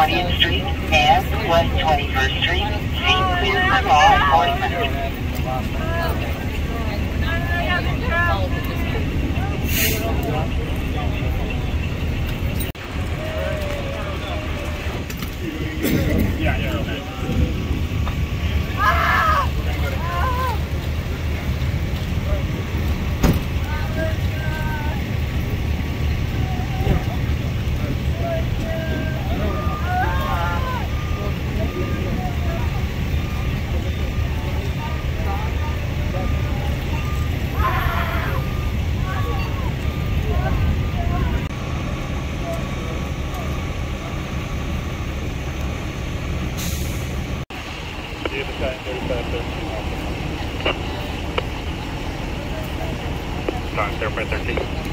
20th Street and West 21st Street. See clear for law enforcement. Time, there by 13.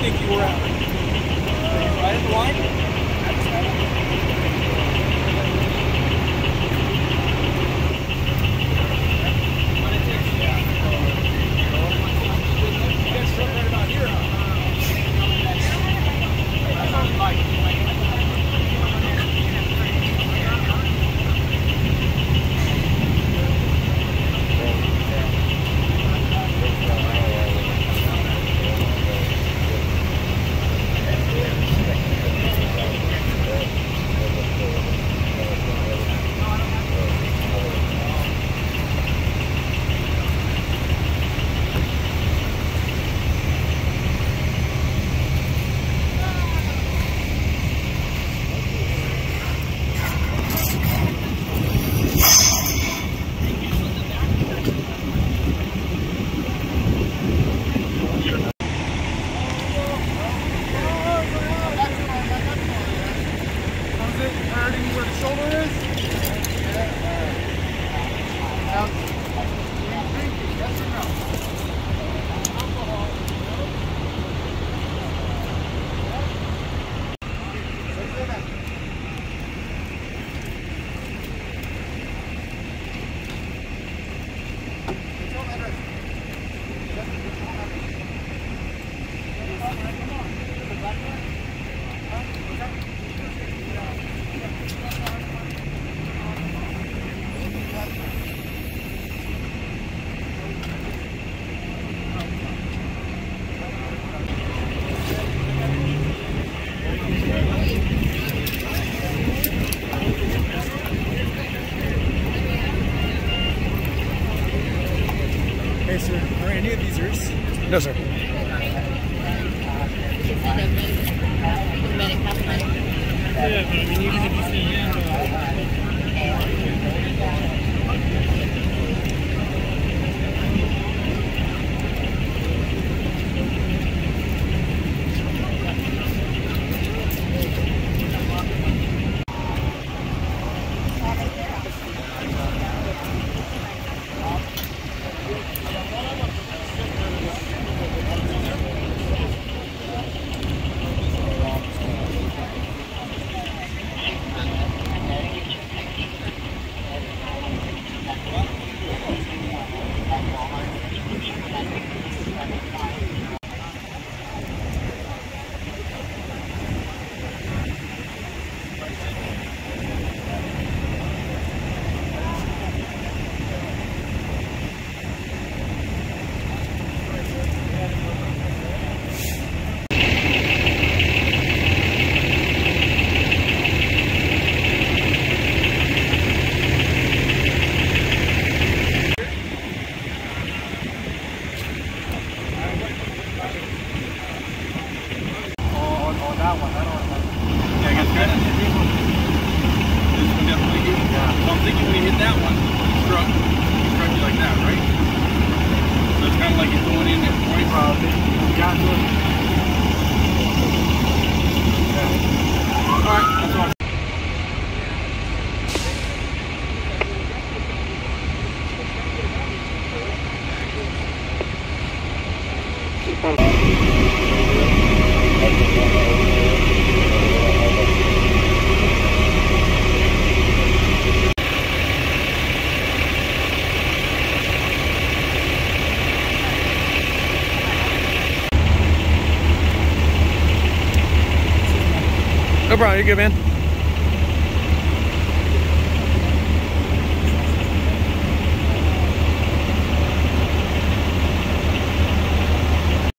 Think you were at? Right at the line? No, sir. Yeah, but I mean, even if you say yeah, No problem. You're good, man.